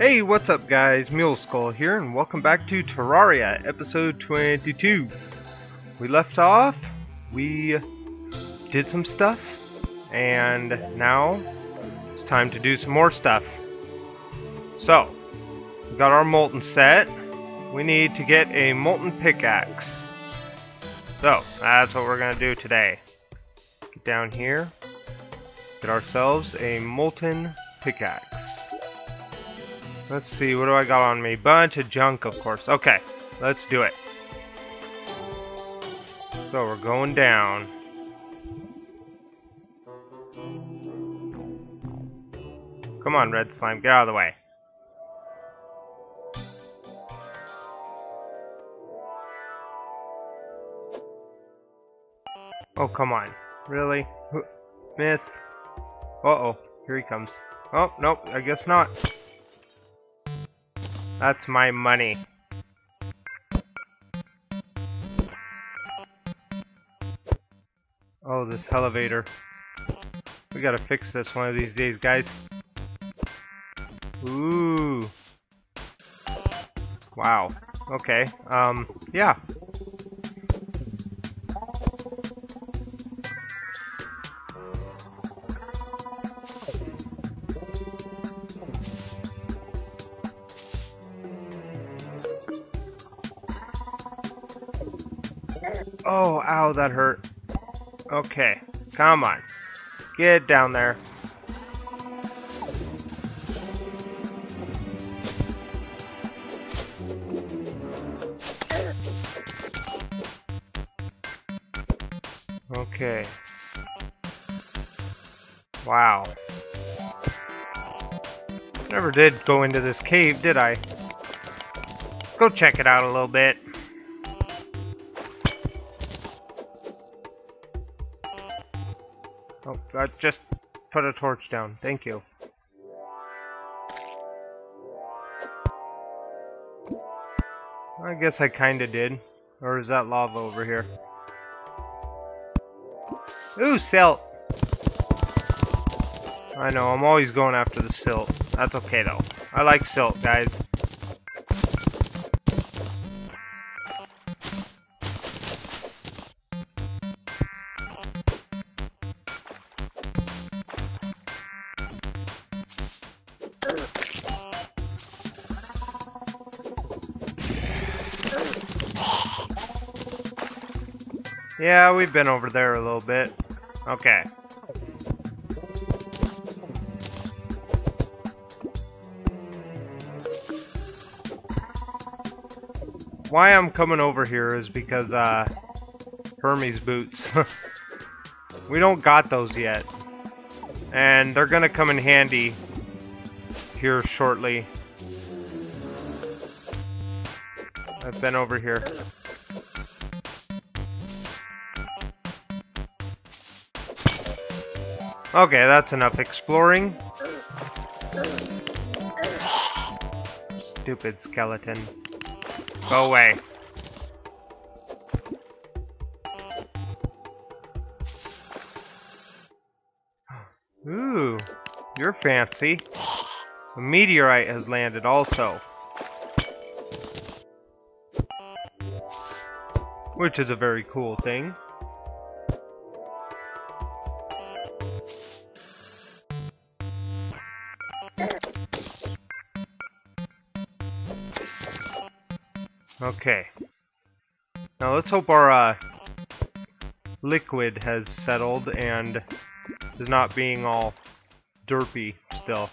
Hey, what's up guys? Muleskull here, and welcome back to Terraria, episode 22. We left off, we did some stuff, and now it's time to do some more stuff. So, we got our molten set. We need to get a molten pickaxe. So, that's what we're going to do today. Get down here, get ourselves a molten pickaxe. Let's see, what do I got on me? Bunch of junk, of course. Okay, let's do it. So we're going down. Come on, red slime, get out of the way. Oh, come on. Really? Miss. Uh-oh, here he comes. Oh, nope, I guess not. That's my money. Oh, this elevator. We gotta fix this one of these days, guys. Ooh. Wow. Okay. Um, yeah. Ow, that hurt. Okay, come on. Get down there. Okay. Wow. Never did go into this cave, did I? Go check it out a little bit. Put a torch down. Thank you. I guess I kinda did. Or is that lava over here? Ooh, silt! I know, I'm always going after the silt. That's okay though. I like silt, guys. Yeah, we've been over there a little bit. Okay. Why I'm coming over here is because, uh, Hermes boots. we don't got those yet. And they're gonna come in handy here shortly. I've been over here. Okay, that's enough exploring. Stupid skeleton. Go away. Ooh, you're fancy. A meteorite has landed also. Which is a very cool thing. Okay. Now let's hope our uh, liquid has settled and is not being all derpy still.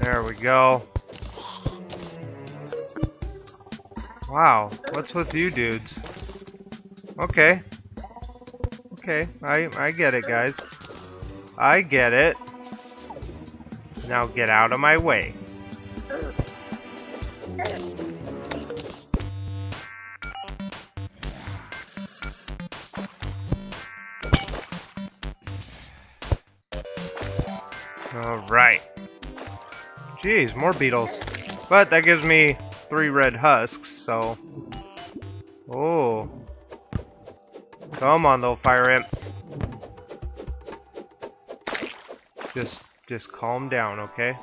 There we go. Wow, what's with you dudes? Okay. Okay, I, I get it, guys. I get it. Now get out of my way. Alright. Jeez, more beetles. But that gives me three red husks. so... Oh. Come on, little fire imp. Just, just calm down, okay?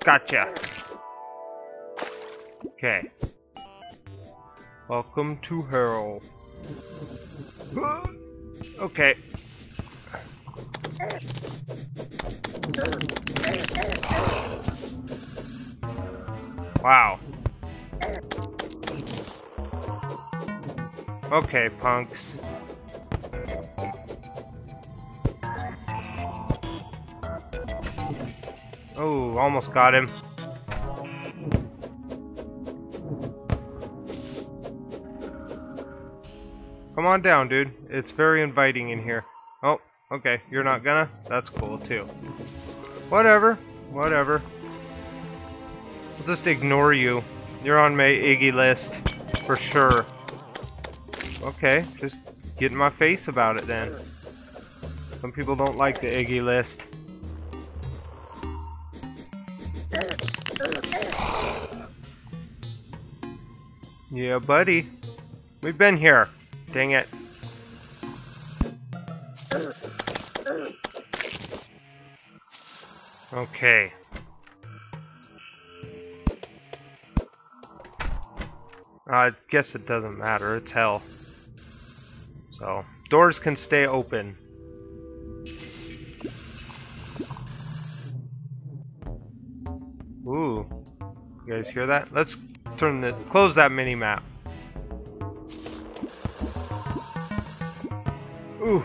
Gotcha. Okay. Welcome to hell. Okay. Wow. Okay, punks. Oh, almost got him. Come on down, dude. It's very inviting in here. Oh, okay. You're not gonna? That's cool, too. Whatever. Whatever. I'll just ignore you. You're on my Iggy list. For sure. Okay, just get in my face about it then. Some people don't like the Iggy list. Yeah, buddy. We've been here. Dang it. Okay. I guess it doesn't matter. It's hell. So, doors can stay open. Ooh. You guys hear that? Let's turn the close that mini map. Ooh.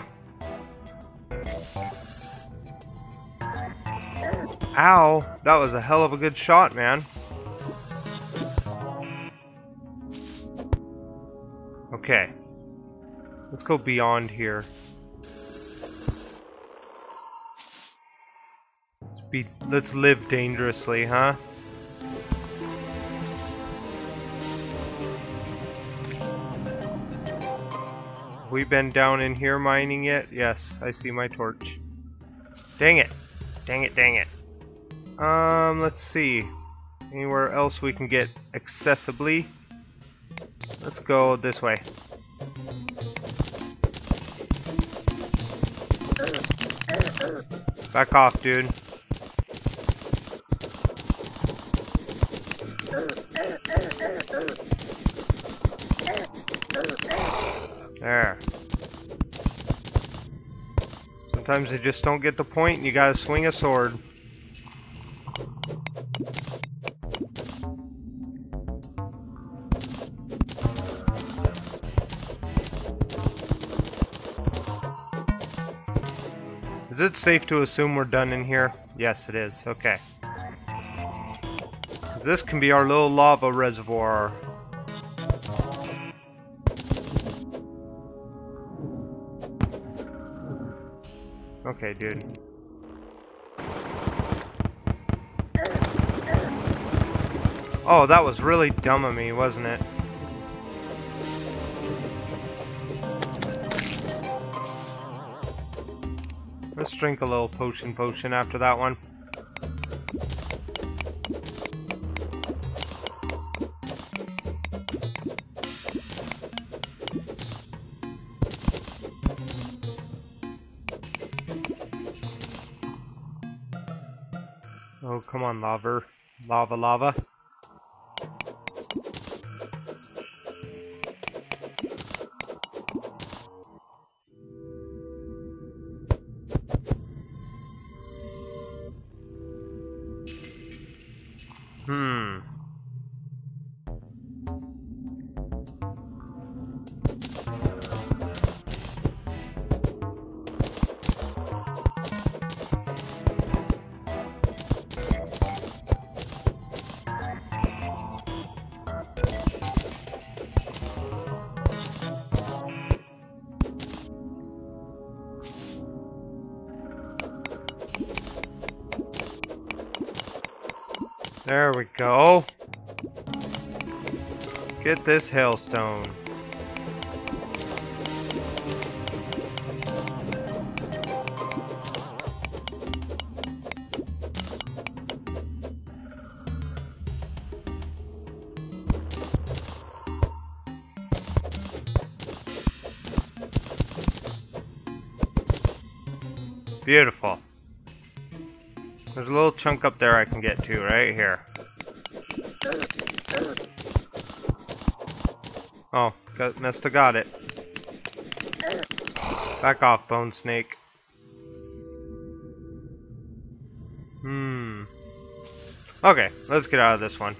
Ow! That was a hell of a good shot, man. Okay. Let's go beyond here. Let's be let's live dangerously, huh? we been down in here mining yet? Yes, I see my torch. Dang it. Dang it, dang it. Um, let's see. Anywhere else we can get accessibly? Let's go this way. Back off, dude. There. Sometimes they just don't get the point and you gotta swing a sword. Safe to assume we're done in here? Yes, it is. Okay. This can be our little lava reservoir. Okay, dude. Oh, that was really dumb of me, wasn't it? Drink a little potion potion after that one. Oh, come on, lava. Lava, lava. There we go. Get this hellstone. Chunk up there I can get to, right here. Oh, got, must have got it. Back off, Bone Snake. Hmm. Okay, let's get out of this one.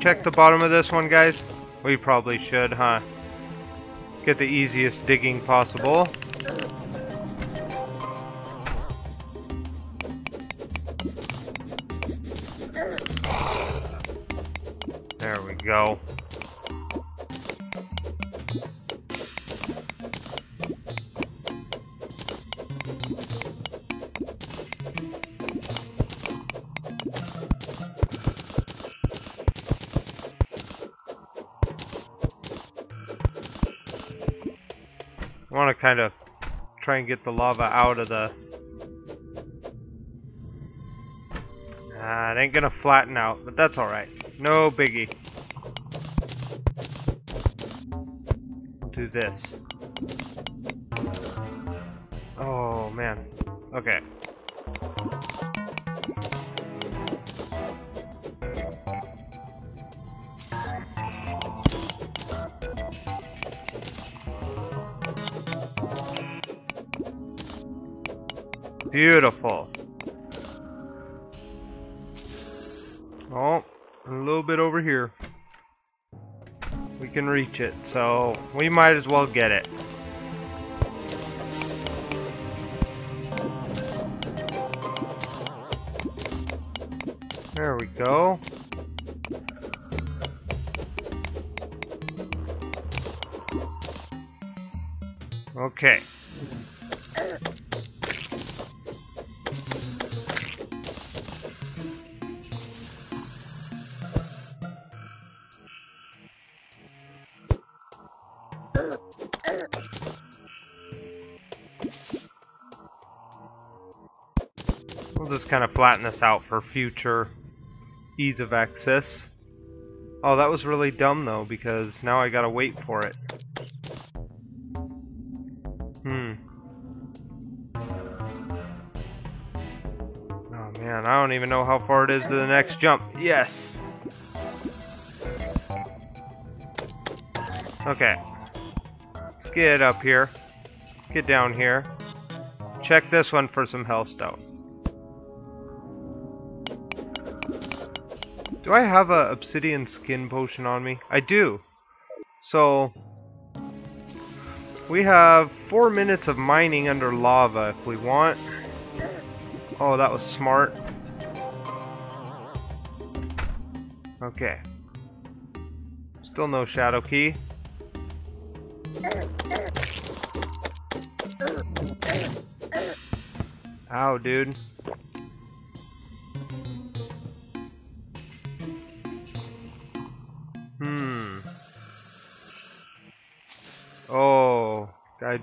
Check the bottom of this one, guys? We probably should, huh? Get the easiest digging possible. There we go. Want to kind of try and get the lava out of the... Ah, it ain't gonna flatten out, but that's alright. No biggie. Do this. Oh, man. Okay. Beautiful. Oh, a little bit over here. We can reach it, so we might as well get it. There we go. Okay. Kind of flatten this out for future ease of access. Oh, that was really dumb though, because now I gotta wait for it. Hmm. Oh man, I don't even know how far it is to the next jump. Yes! Okay. Let's get up here. Get down here. Check this one for some hellstone. Do I have a obsidian skin potion on me? I do. So, we have four minutes of mining under lava if we want. Oh, that was smart. Okay. Still no shadow key. Ow, dude.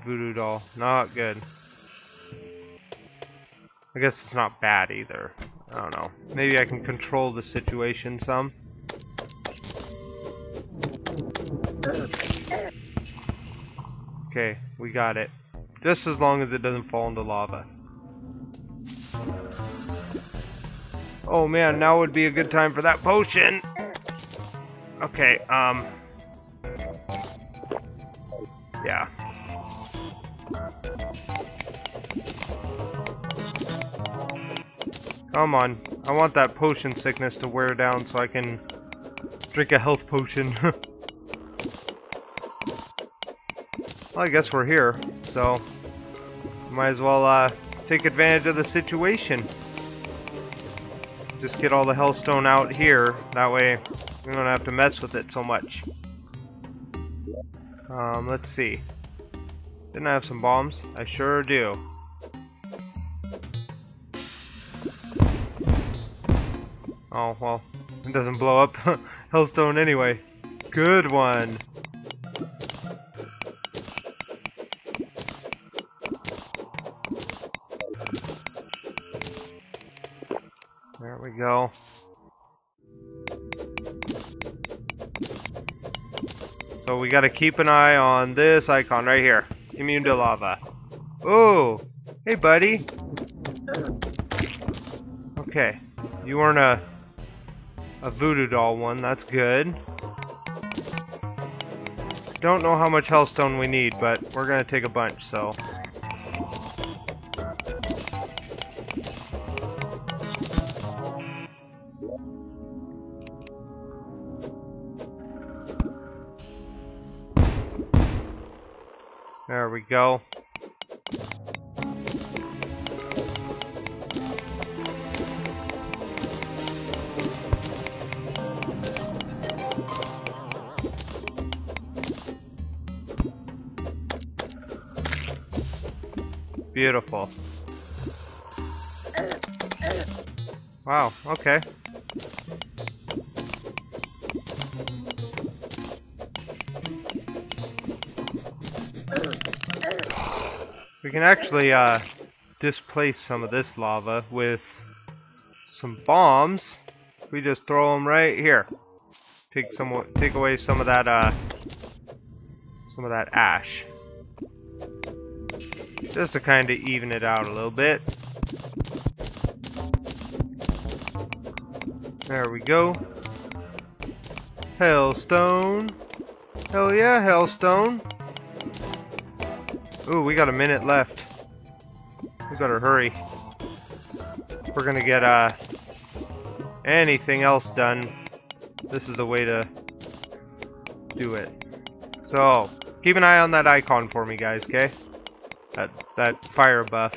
Voodoo doll. Not good. I guess it's not bad either. I don't know. Maybe I can control the situation some. Okay, we got it. Just as long as it doesn't fall into lava. Oh man, now would be a good time for that potion! Okay, um... Yeah. Come on. I want that potion sickness to wear down so I can drink a health potion. well, I guess we're here, so might as well uh, take advantage of the situation. Just get all the hellstone out here, that way we don't have to mess with it so much. Um, let's see. Didn't I have some bombs? I sure do. Oh, well, it doesn't blow up Hellstone anyway. Good one. There we go. So we gotta keep an eye on this icon right here. Immune to lava. Oh, hey buddy. Okay, you weren't a a voodoo doll one. That's good. Don't know how much hellstone we need, but we're gonna take a bunch. So. There we go. Beautiful. Wow, okay. We can actually uh, displace some of this lava with some bombs. We just throw them right here. Take some, take away some of that, uh, some of that ash. Just to kind of even it out a little bit. There we go. Hellstone. Hell yeah, Hellstone. Ooh, we got a minute left. We better hurry. We're gonna get uh anything else done. This is the way to do it. So, keep an eye on that icon for me, guys, okay? That that fire buff.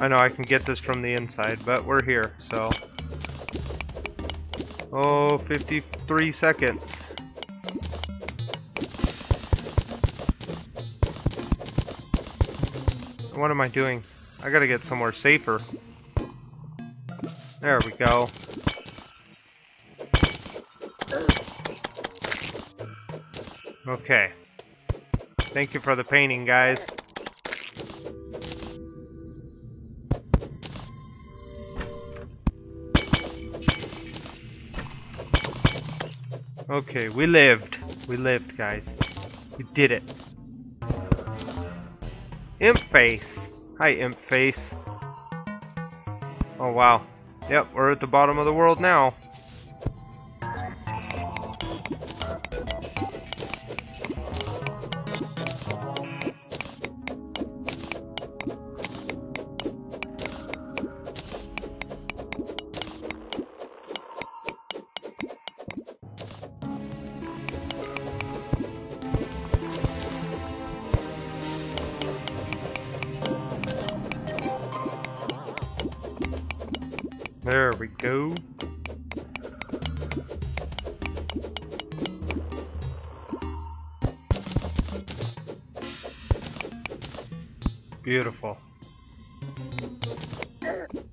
I know I can get this from the inside, but we're here, so. Oh, 53 seconds. What am I doing? I gotta get somewhere safer. There we go. Okay. Thank you for the painting, guys. Okay, we lived. We lived, guys. We did it. Imp face. Hi, imp face. Oh, wow. Yep, we're at the bottom of the world now.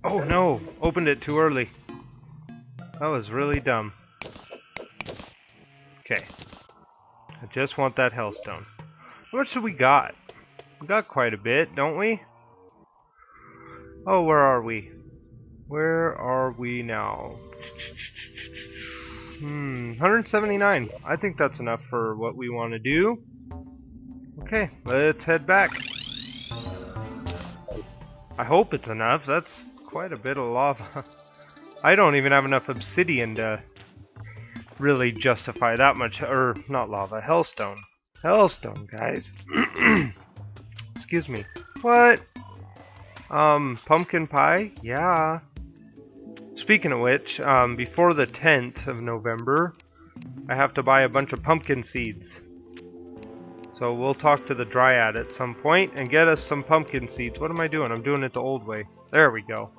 Oh no! Opened it too early. That was really dumb. Okay. I just want that hellstone. How much do we got? We got quite a bit, don't we? Oh, where are we? Where are we now? Hmm, 179. I think that's enough for what we want to do. Okay, let's head back. I hope it's enough. That's quite a bit of lava. I don't even have enough obsidian to really justify that much, or not lava, hellstone. Hellstone, guys. Excuse me. What? Um, pumpkin pie? Yeah. Speaking of which, um, before the 10th of November, I have to buy a bunch of pumpkin seeds. So we'll talk to the Dryad at some point and get us some pumpkin seeds. What am I doing? I'm doing it the old way. There we go.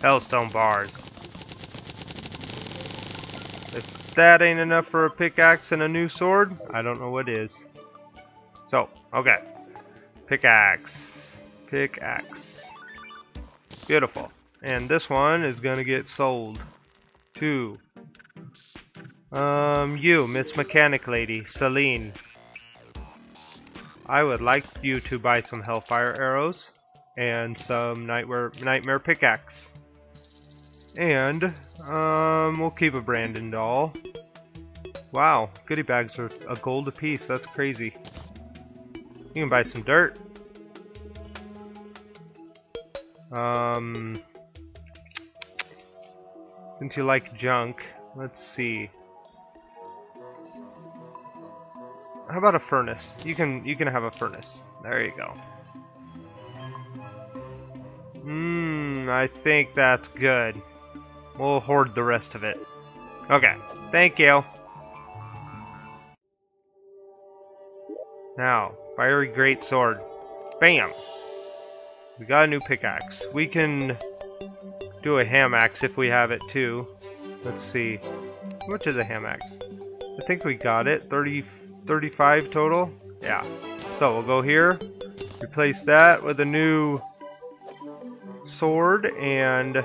Hellstone bars. If that ain't enough for a pickaxe and a new sword, I don't know what is. So, okay. Pickaxe. Pickaxe. Beautiful. And this one is gonna get sold. to Um, you, Miss Mechanic Lady, Celine. I would like you to buy some Hellfire arrows and some Nightmare, Nightmare pickaxe. And, um, we'll keep a Brandon doll. Wow, goodie bags are a gold a piece. That's crazy. You can buy some dirt. Um, since you like junk, let's see. How about a furnace? You can you can have a furnace. There you go. Mmm, I think that's good. We'll hoard the rest of it. Okay, thank you. Now, fiery great sword. Bam! We got a new pickaxe. We can do a hamaxe if we have it too. Let's see. How much is a hamaxe? I think we got it. 30, 35 total? Yeah. So we'll go here, replace that with a new sword, and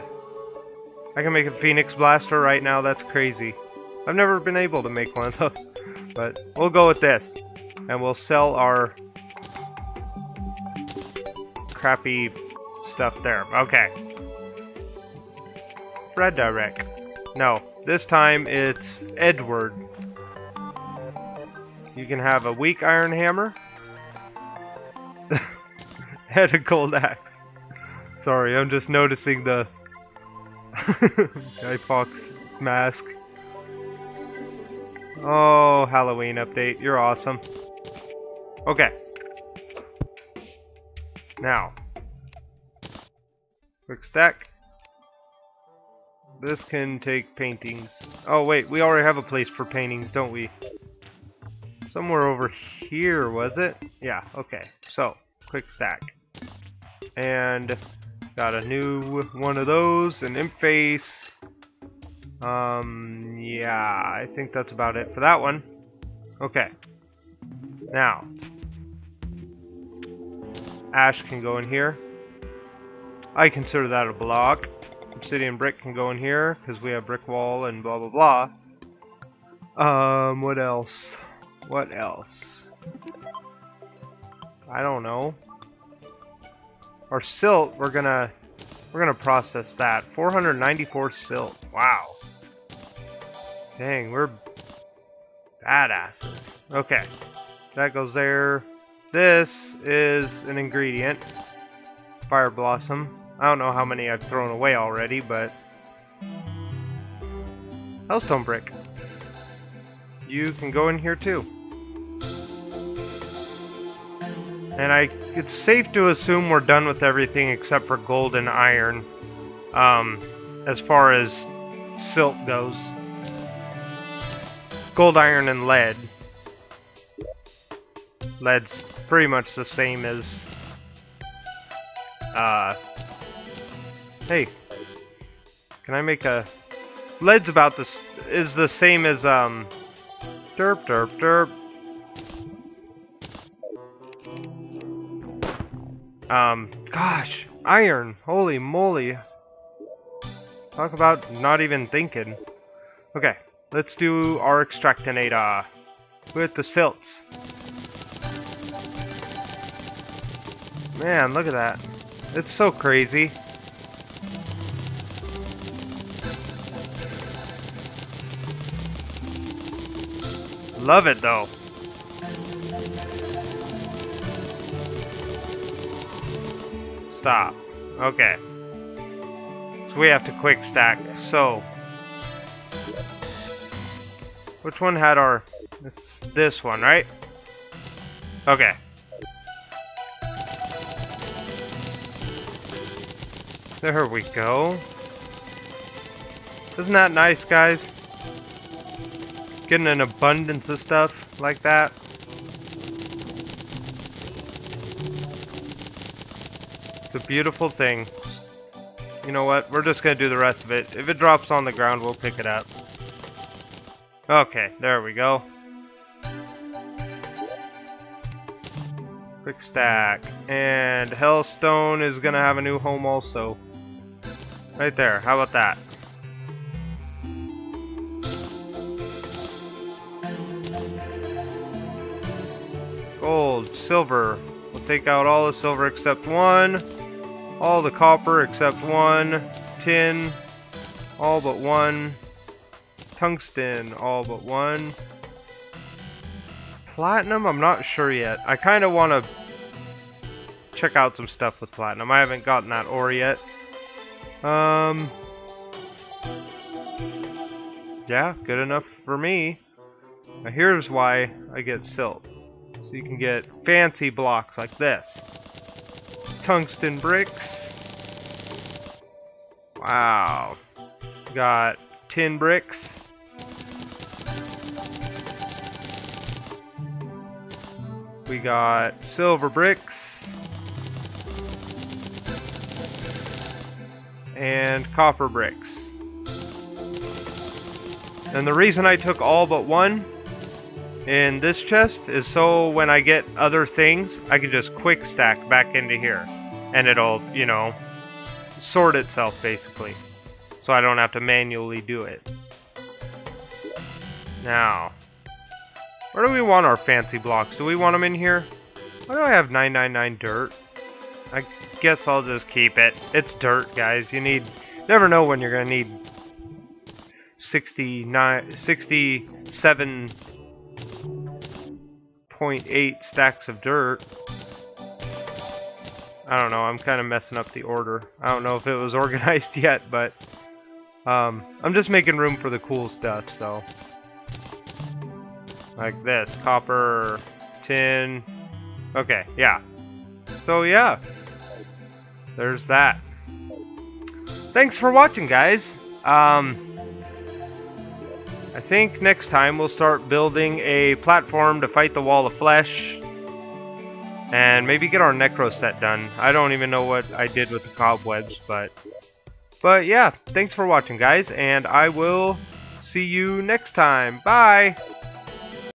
I can make a Phoenix Blaster right now. That's crazy. I've never been able to make one of those, but we'll go with this. And we'll sell our crappy stuff there. Okay. Frederick. No, this time it's Edward. You can have a weak iron hammer and a gold axe. Sorry, I'm just noticing the Guy Fawkes mask. Oh, Halloween update. You're awesome. Okay. Now. Quick stack. This can take paintings. Oh wait, we already have a place for paintings, don't we? Somewhere over here, was it? Yeah, okay. So, quick stack. And got a new one of those, an imp face. Um, yeah, I think that's about it for that one. Okay. Now, ash can go in here. I consider that a block. Obsidian brick can go in here because we have brick wall and blah blah blah. Um, what else? What else? I don't know. Our silt, we're gonna we're gonna process that. 494 silt. Wow. Dang, we're badasses. Okay, that goes there. This is an ingredient. Fire blossom. I don't know how many I've thrown away already, but... Hellstone brick. You can go in here too. And I, it's safe to assume we're done with everything except for gold and iron, um, as far as silt goes. Gold, iron, and lead. Lead's pretty much the same as, uh, Hey, can I make a... Lead's about this... is the same as, um... Derp, derp, derp. Um, gosh, iron. Holy moly. Talk about not even thinking. Okay, let's do our extractinator with the silts. Man, look at that. It's so crazy. Love it though. Stop. Okay. So we have to quick stack. So. Which one had our... It's this one, right? Okay. There we go. Isn't that nice, guys? getting an abundance of stuff like that. A beautiful thing. You know what? We're just gonna do the rest of it. If it drops on the ground, we'll pick it up. Okay, there we go. Quick stack. And Hellstone is gonna have a new home also. Right there. How about that? Gold, silver. We'll take out all the silver except one. All the copper except one. Tin, all but one. Tungsten, all but one. Platinum, I'm not sure yet. I kind of want to check out some stuff with platinum. I haven't gotten that ore yet. Um, yeah, good enough for me. Now here's why I get silt. So you can get fancy blocks like this. Tungsten bricks. Wow. Got tin bricks. We got silver bricks. And copper bricks. And the reason I took all but one in this chest is so when I get other things, I can just quick stack back into here. And it'll, you know, sort itself basically. So I don't have to manually do it. Now, where do we want our fancy blocks? Do we want them in here? Why do I have 999 dirt? I guess I'll just keep it. It's dirt, guys. You need... Never know when you're going to need 69, 67 0.8 stacks of dirt. I don't know, I'm kind of messing up the order. I don't know if it was organized yet, but um, I'm just making room for the cool stuff, so. Like this, copper, tin. Okay, yeah. So yeah, there's that. Thanks for watching, guys. Um, I think next time we'll start building a platform to fight the Wall of Flesh. And maybe get our Necro set done. I don't even know what I did with the cobwebs, but... But yeah, thanks for watching guys, and I will see you next time. Bye!